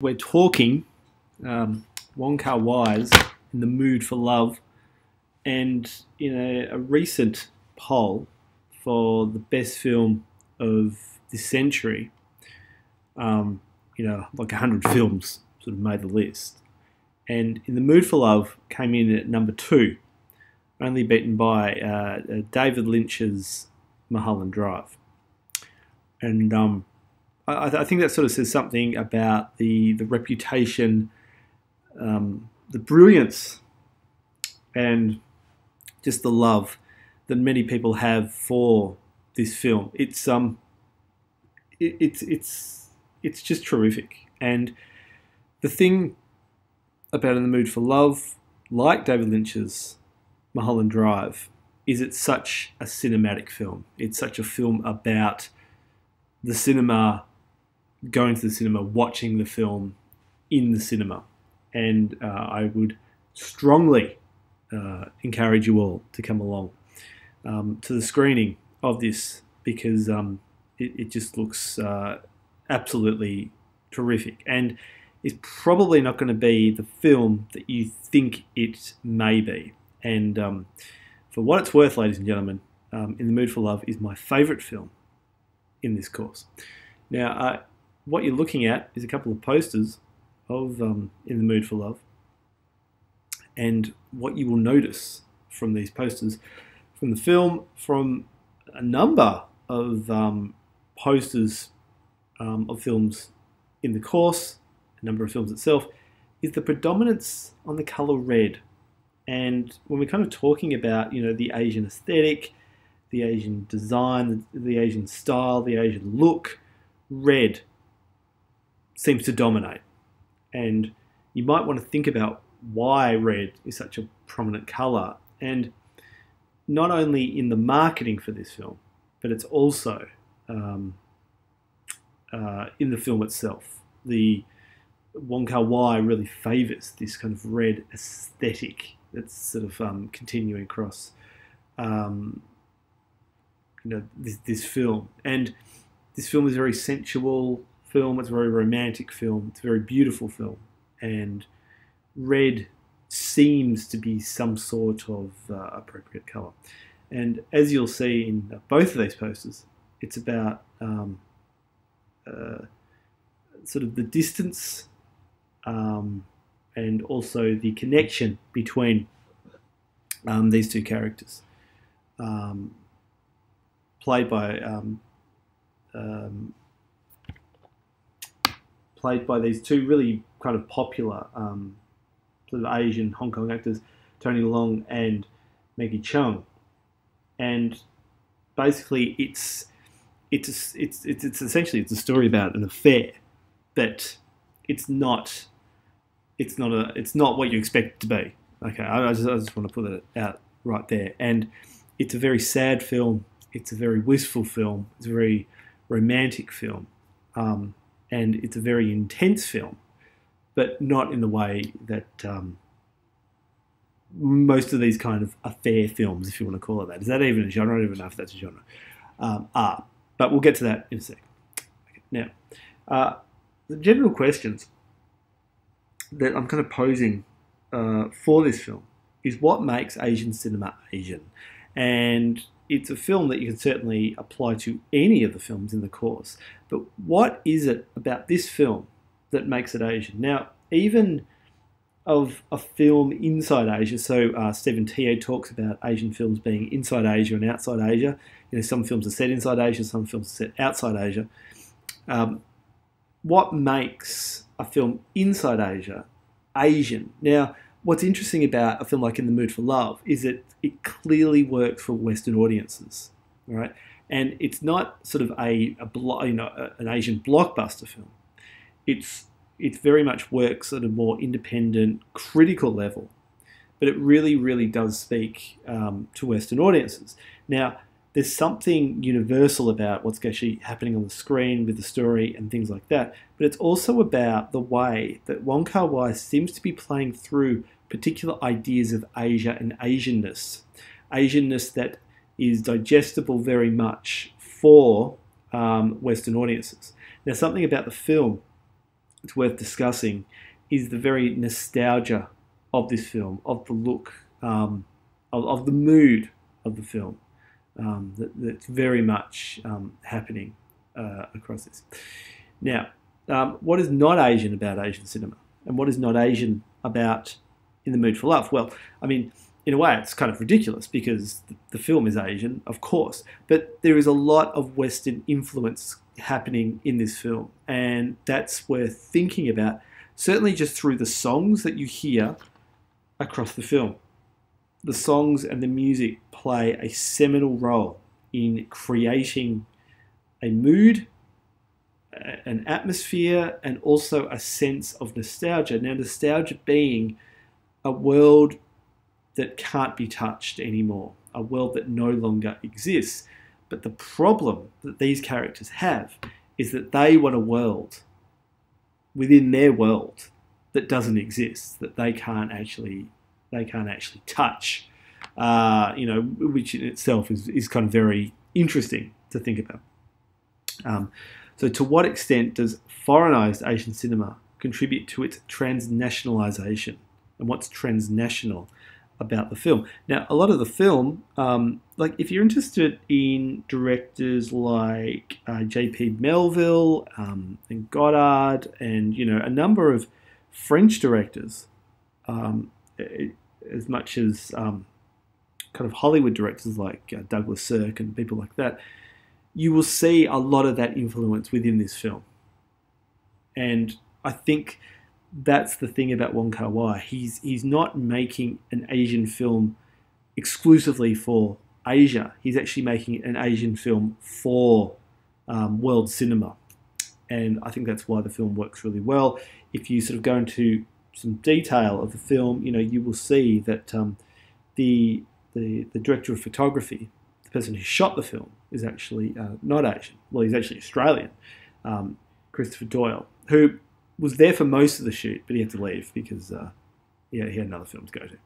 we're talking um, Wong Kar Wai's in the mood for love, and in a, a, recent poll for the best film of this century, um, you know, like hundred films sort of made the list, and in the mood for love came in at number two, only beaten by uh, uh David Lynch's Mulholland Drive, and um, I, I, think that sort of says something about the the reputation, um, the brilliance, and just the love that many people have for this film. It's um, it, it's it's it's just terrific, and the thing about In the Mood for Love, like David Lynch's Mulholland Drive, is it's such a cinematic film. It's such a film about the cinema going to the cinema, watching the film in the cinema. And uh, I would strongly uh, encourage you all to come along um, to the screening of this because um, it, it, just looks uh, absolutely terrific. And it's probably not going to be the film that you think it may be. And um, for what it's worth, ladies and gentlemen, um, In the Mood for Love is my favourite film in this course. Now, what you're looking at is a couple of posters of um, In the Mood for Love. And what you will notice from these posters, from the film, from a number of um, posters um, of films in the course, a number of films itself, is the predominance on the color red. And when we're kind of talking about, you know, the Asian aesthetic, the Asian design, the, the Asian style, the Asian look, red seems to dominate. And you might want to think about why red is such a prominent colour. And not only in the marketing for this film, but it's also um, uh, in the film itself. The Wong Kar Wai really favours this kind of red aesthetic that's sort of um, continuing across, um, you know, this, this film. And this film is very sensual film. It's a very romantic film. It's a very beautiful film, and red seems to be some sort of uh, appropriate color. And as you'll see in both of these posters, it's about um, uh, sort of the distance um, and also the connection between um, these two characters, um, played by um, um, played by these two really kind of popular um, sort of Asian Hong Kong actors, Tony Leung and Maggie Cheung. And basically, it's it's it's it's, it's essentially it's a story about an affair, but it's not it's not a it's not what you expect it to be. Okay, I, I just I just want to put it out right there. And it's a very sad film. It's a very wistful film. It's a very romantic film. Um, and it's a very intense film, but not in the way that um, most of these kind of affair films, if you want to call it that. Is that even a genre? I don't even know if that's a genre. Um, are, but we'll get to that in a sec. Okay. Now, uh, the general questions that I'm kind of posing uh, for this film is what makes Asian cinema Asian, and it's a film that you can certainly apply to any of the films in the course. But what is it about this film that makes it Asian? Now, even of a film inside Asia, so uh, Stephen Teo talks about Asian films being inside Asia and outside Asia. You know, some films are set inside Asia, some films are set outside Asia. Um, what makes a film inside Asia Asian? Now, what's interesting about a film like In the Mood for Love is that it clearly works for Western audiences, right? And it's not sort of a, a you know an Asian blockbuster film. It's it very much works at a more independent, critical level, but it really, really does speak um, to Western audiences. Now, there's something universal about what's actually happening on the screen with the story and things like that, but it's also about the way that Wong Kar Wai seems to be playing through particular ideas of Asia and Asianness. Asianness that is digestible very much for um, Western audiences. Now, something about the film it's worth discussing is the very nostalgia of this film, of the look, um, of, of, the mood of the film. Um, that, that's very much um, happening uh, across this. Now, um, what is not Asian about Asian cinema, and what is not Asian about In the Mood for Love? Well, I mean, in a way, it's kind of ridiculous because the film is Asian, of course, but there is a lot of Western influence happening in this film, and that's worth thinking about. Certainly, just through the songs that you hear across the film. The songs and the music play a seminal role in creating a mood, an atmosphere, and also a sense of nostalgia. Now, nostalgia being a world that can't be touched anymore, a world that no longer exists. But the problem that these characters have is that they want a world within their world that doesn't exist, that they can't actually they can't actually touch. Uh, you know, which in itself is, is kind of very interesting to think about. Um, so, to what extent does foreignized Asian cinema contribute to its transnationalization? And what's transnational? about the film. Now, a lot of the film, um, like if you're interested in directors like uh, J.P. Melville um, and Godard, and you know a number of French directors, um, as much as um, kind of Hollywood directors like uh, Douglas Sirk and people like that, you will see a lot of that influence within this film. And I think that's the thing about Wong Kar Wai. He's he's not making an Asian film exclusively for Asia. He's actually making an Asian film for um, world cinema, and I think that's why the film works really well. If you sort of go into some detail of the film, you know you will see that um, the, the the director of photography, the person who shot the film, is actually uh, not Asian. Well, he's actually Australian, um, Christopher Doyle, who was there for most of the shoot, but he had to leave because uh, yeah, he had another film to go to.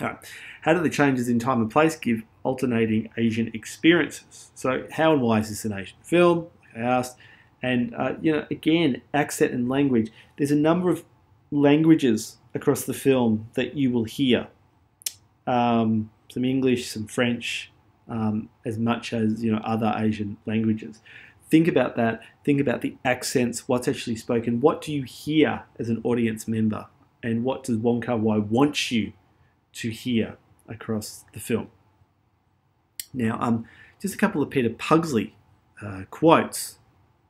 All right. How do the changes in time and place give alternating Asian experiences? So, how and why is this an Asian film? I asked. And, uh, you know, again, accent and language. There's a number of languages across the film that you will hear. Um, some English, some French, um, as much as, you know, other Asian languages think about that. Think about the accents, what's actually spoken. What do you hear as an audience member? And what does Wong Kar Wai want you to hear across the film? Now, um, just a couple of Peter Pugsley uh, quotes.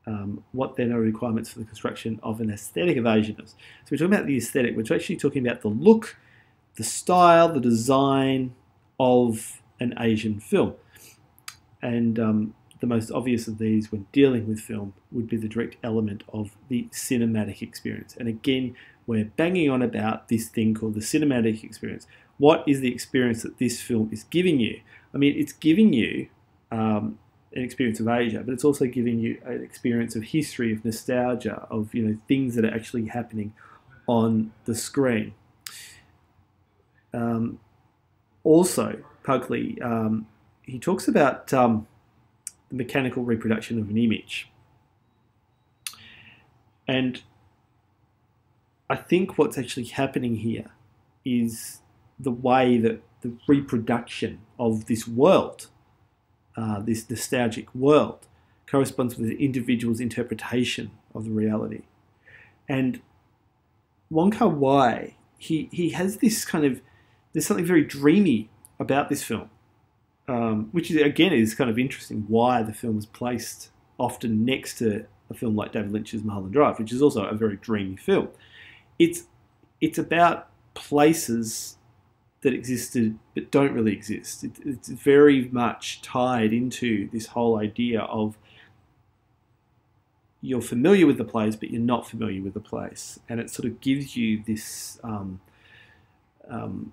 Um, what then are requirements for the construction of an aesthetic of Asianness? So we're talking about the aesthetic. We're actually talking about the look, the style, the design of an Asian film. And um, the most obvious of these when dealing with film would be the direct element of the cinematic experience. And again, we're banging on about this thing called the cinematic experience. What is the experience that this film is giving you? I mean, it's giving you um, an experience of Asia, but it's also giving you an experience of history, of nostalgia, of you know things that are actually happening on the screen. Um, also, Pugsley, um, he talks about um, the mechanical reproduction of an image. And I think what's actually happening here is the way that the reproduction of this world, uh, this nostalgic world, corresponds with the individual's interpretation of the reality. And Wong Kar Wai, he, he has this kind of, there's something very dreamy about this film um, which is, again is kind of interesting why the film is placed often next to a film like David Lynch's Mulholland Drive, which is also a very dreamy film. It's it's about places that existed but don't really exist. It, it's very much tied into this whole idea of you're familiar with the place, but you're not familiar with the place, and it sort of gives you this um, um,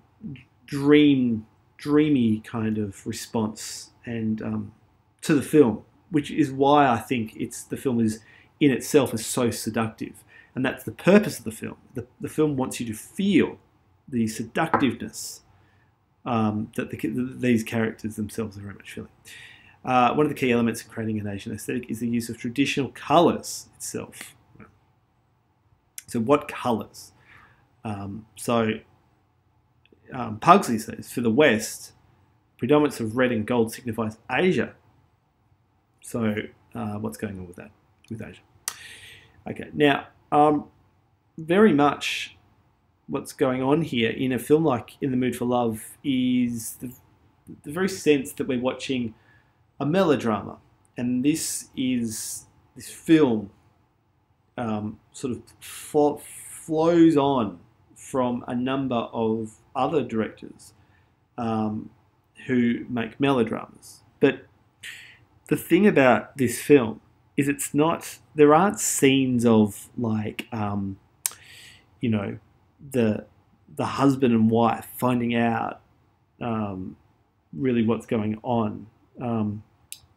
dream dreamy kind of response and um, to the film, which is why I think it's the film is in itself is so seductive, and that's the purpose of the film. The, the film wants you to feel the seductiveness um, that the, these characters themselves are very much feeling. Uh, one of the key elements in creating an Asian aesthetic is the use of traditional colours itself. So, what colours? Um, so, um, Pugsley says for the West, predominance of red and gold signifies Asia. So, uh, what's going on with that? With Asia. Okay, now, um, very much what's going on here in a film like In the Mood for Love is the, the very sense that we're watching a melodrama. And this is this film um, sort of fl- flows on from a number of other directors um, who make melodramas. But the thing about this film is it's not, there aren't scenes of like, um, you know, the the husband and wife finding out um, really what's going on. Um,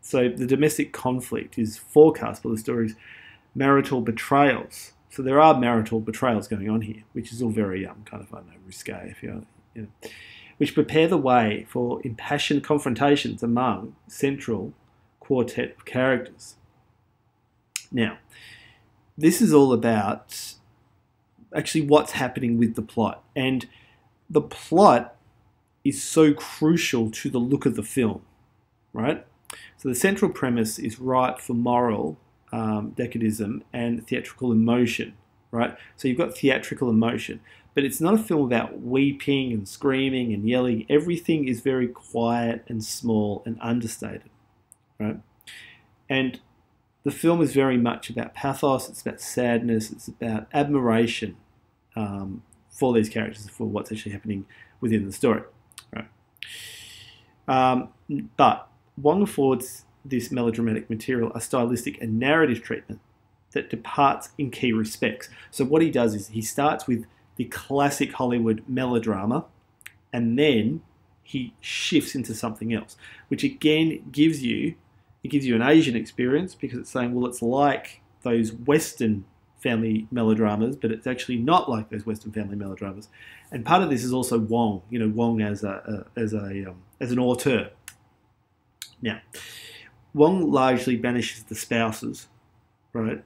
so the domestic conflict is forecast by the story's marital betrayals. So there are marital betrayals going on here, which is all very um, kind of I don't know risque, if you, know, which prepare the way for impassioned confrontations among central quartet of characters. Now, this is all about actually what's happening with the plot. And the plot is so crucial to the look of the film, right? So the central premise is ripe for moral um, decadism and theatrical emotion, right? So you've got theatrical emotion, but it's not a film about weeping and screaming and yelling. Everything is very quiet and small and understated, right? And the film is very much about pathos, it's about sadness, it's about admiration um, for these characters, for what's actually happening within the story. Right. Um, but Wong affords this melodramatic material a stylistic and narrative treatment that departs in key respects. So what he does is he starts with the classic Hollywood melodrama, and then he shifts into something else, which again gives you it gives you an Asian experience because it's saying, well, it's like those Western family melodramas, but it's actually not like those Western family melodramas. And part of this is also Wong, you know, Wong as a, a as a um, as an auteur. Now, Wong largely banishes the spouses, right?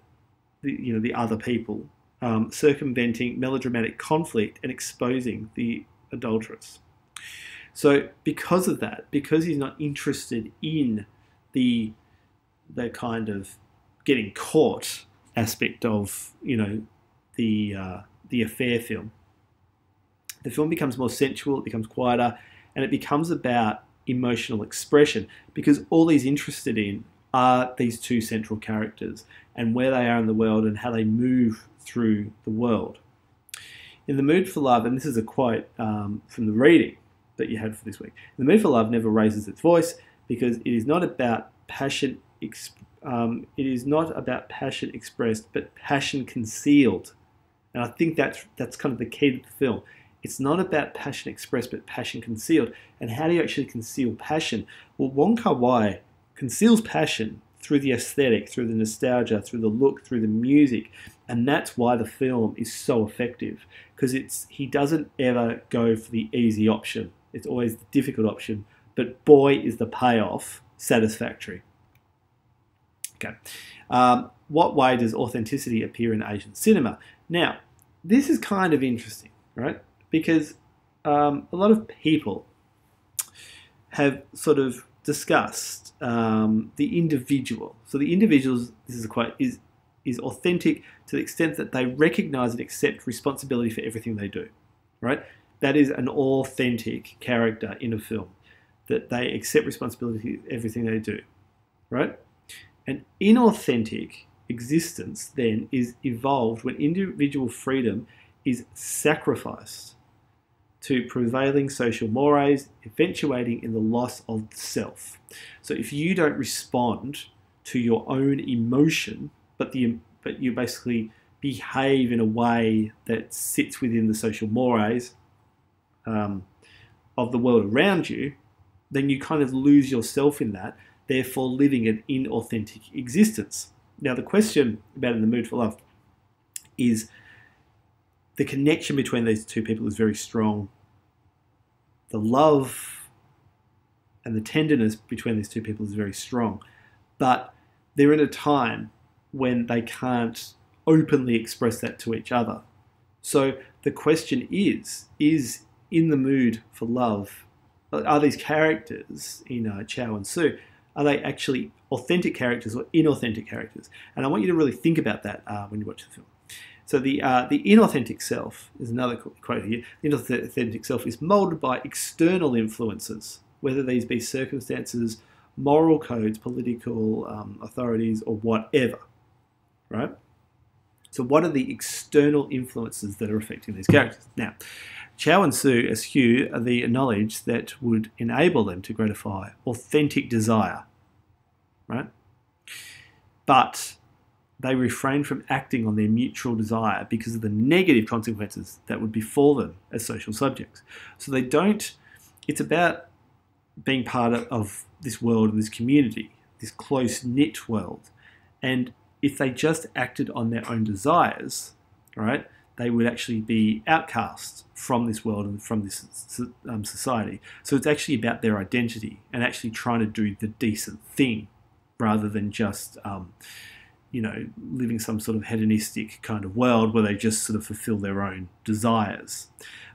The, you know, the other people, um, circumventing melodramatic conflict and exposing the adulteress. So, because of that, because he's not interested in the the kind of getting caught aspect of you know the uh, the affair film. The film becomes more sensual, it becomes quieter, and it becomes about emotional expression because all he's interested in are these two central characters and where they are in the world and how they move through the world. In the mood for love, and this is a quote um, from the reading that you had for this week. The mood for love never raises its voice because it is not about passion um, it is not about passion expressed, but passion concealed. And I think that's that's kind of the key to the film. It's not about passion expressed, but passion concealed. And how do you actually conceal passion? Well, Wong Kar Wai conceals passion through the aesthetic, through the nostalgia, through the look, through the music, and that's why the film is so effective because it's he doesn't ever go for the easy option. It's always the difficult option, but boy is the payoff satisfactory. Okay. Um, what way does authenticity appear in Asian cinema? Now, this is kind of interesting, right? Because um, a lot of people have sort of discussed um, the individual. So the individual, this is a quote, is is authentic to the extent that they recognize and accept responsibility for everything they do, right? That is an authentic character in a film, that they accept responsibility for everything they do, right? An inauthentic existence then is evolved when individual freedom is sacrificed to prevailing social mores, eventuating in the loss of self. So if you don't respond to your own emotion, but the but you basically behave in a way that sits within the social mores um, of the world around you, then you kind of lose yourself in that therefore living an inauthentic existence. Now, the question about In the Mood for Love is the connection between these two people is very strong. The love and the tenderness between these two people is very strong. But they're in a time when they can't openly express that to each other. So the question is: Is in the mood for love? Are these characters in uh, Chow and Su? Are they actually authentic characters or inauthentic characters? And I want you to really think about that uh, when you watch the film. So the uh, the inauthentic self is another quote here. The inauthentic self is molded by external influences, whether these be circumstances, moral codes, political um, authorities, or whatever. Right. So what are the external influences that are affecting these characters? Now, Chow and Su eschew the knowledge that would enable them to gratify authentic desire. Right. But they refrain from acting on their mutual desire because of the negative consequences that would befall them as social subjects. So they don't, it's about being part of this world and this community, this close knit world. And if they just acted on their own desires, right, they would actually be outcast from this world and from this um, society. So it's actually about their identity and actually trying to do the decent thing rather than just. Um, you know, living some sort of hedonistic kind of world where they just sort of fulfill their own desires.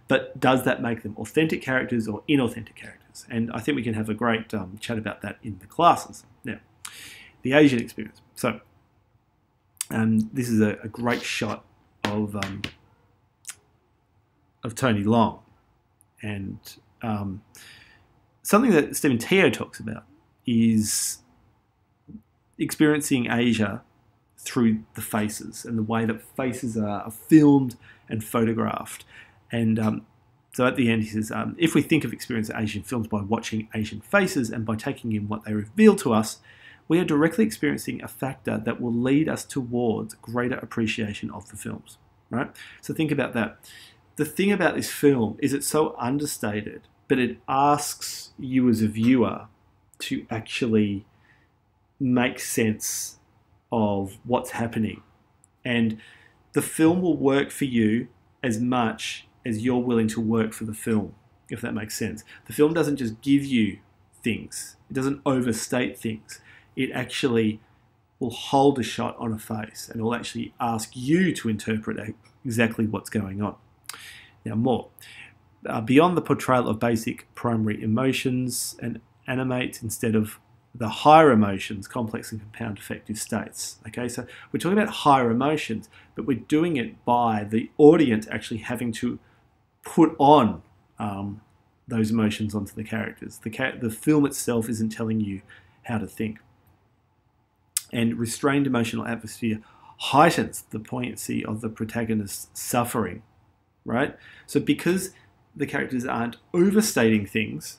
But does that make them authentic characters or inauthentic characters? And I think we can have a great um, chat about that in the classes. Now, the Asian experience. So, um, this is a, a, great shot of um, of Tony Leung, and um, something that Stephen Teo talks about is experiencing Asia through the faces and the way that faces are, filmed and photographed. And um, so at the end, he says, um, if we think of experience of Asian films by watching Asian faces and by taking in what they reveal to us, we are directly experiencing a factor that will lead us towards greater appreciation of the films. Right? So think about that. The thing about this film is it's so understated, but it asks you as a viewer to actually make sense of what's happening. And the film will work for you as much as you're willing to work for the film, if that makes sense. The film doesn't just give you things, it doesn't overstate things. It actually will hold a shot on a face and will actually ask you to interpret exactly what's going on. Now, more. Uh, beyond the portrayal of basic primary emotions and animates instead of the higher emotions, complex and compound affective states. Okay, so we're talking about higher emotions, but we're doing it by the audience actually having to put on um, those emotions onto the characters. The, ca- the film itself isn't telling you how to think. And restrained emotional atmosphere heightens the poignancy of the protagonist's suffering, right? So because the characters aren't overstating things,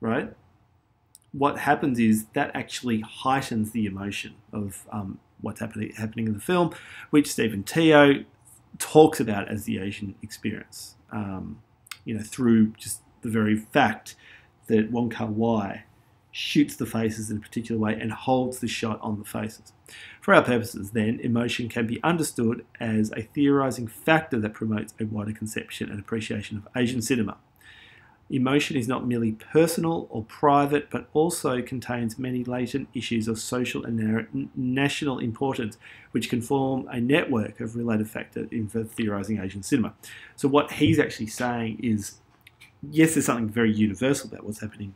right? What happens is that actually heightens the emotion of um, what's happening happening in the film, which Stephen Teo talks about as the Asian experience. Um, you know, through just the very fact that Wong Kar Wai shoots the faces in a particular way and holds the shot on the faces. For our purposes, then, emotion can be understood as a theorizing factor that promotes a wider conception and appreciation of Asian cinema. Emotion is not merely personal or private, but also contains many latent issues of social and national importance, which can form a network of related factors in theorizing Asian cinema. So, what he's actually saying is yes, there's something very universal about what's happening,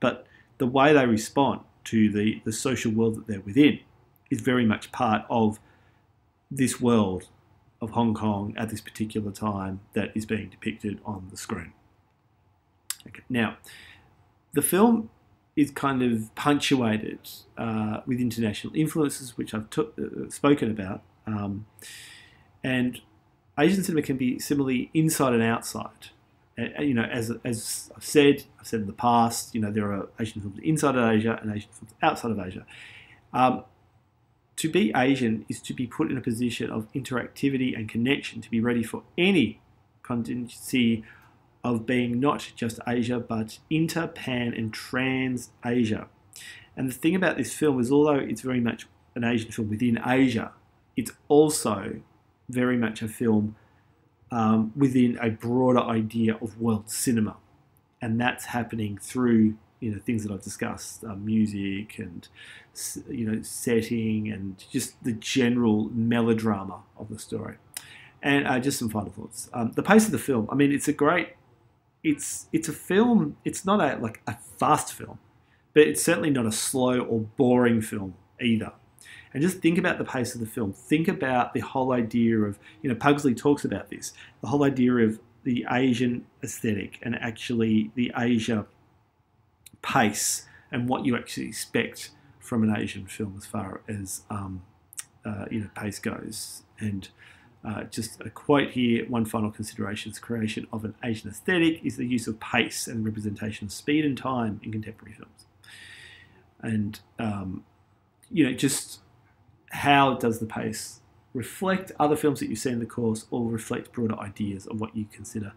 but the way they respond to the, the social world that they're within is very much part of this world of Hong Kong at this particular time that is being depicted on the screen. Okay. Now, the film is kind of punctuated uh, with international influences, which I've t- uh, spoken about. Um, and Asian cinema can be similarly inside and outside. Uh, you know, as, as I've said, I've said in the past, you know, there are Asian films inside of Asia and Asian films outside of Asia. Um, to be Asian is to be put in a position of interactivity and connection, to be ready for any contingency of being not just Asia, but inter, pan, and trans Asia. And the thing about this film is, although it's very much an Asian film within Asia, it's also very much a film um, within a broader idea of world cinema. And that's happening through you know things that I've discussed, uh, music and you know setting and just the general melodrama of the story. And uh, just some final thoughts. Um, the pace of the film. I mean, it's a great. It's it's a film. It's not a like a fast film, but it's certainly not a slow or boring film either. And just think about the pace of the film. Think about the whole idea of you know Pugsley talks about this. The whole idea of the Asian aesthetic and actually the Asia pace and what you actually expect from an Asian film as far as um, uh, you know pace goes. And uh, just a quote here: one final consideration is creation of an Asian aesthetic is the use of pace and representation of speed and time in contemporary films. And um, you know, just how does the pace reflect other films that you see in the course, or reflect broader ideas of what you consider,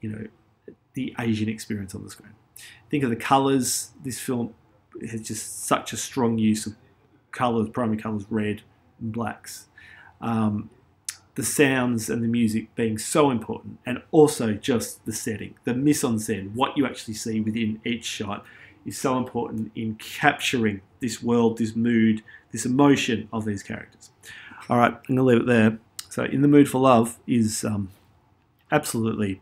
you know, the Asian experience on the screen? Think of the colours. This film has just such a strong use of colours, primary colours, red and blacks. Um, the sounds and the music being so important, and also just the setting, the mise en scène, what you actually see within each shot is so important in capturing this world, this mood, this emotion of these characters. All right, I'm going to leave it there. So, In the Mood for Love is um, absolutely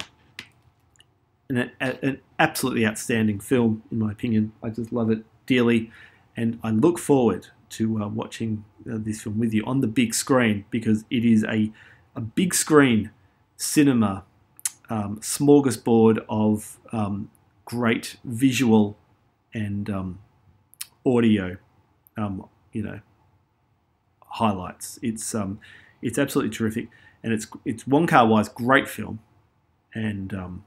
an, an absolutely outstanding film, in my opinion. I just love it dearly, and I look forward to uh, watching uh, this film with you on the big screen because it is a, a big screen cinema um, smorgasbord of um, great visual and um, audio, um, you know, highlights. It's um, it's absolutely terrific, and it's it's Kar Wai's great film, and um,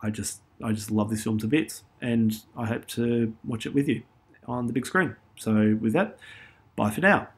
I just I just love this film to bits, and I hope to watch it with you on the big screen. So with that, bye for now.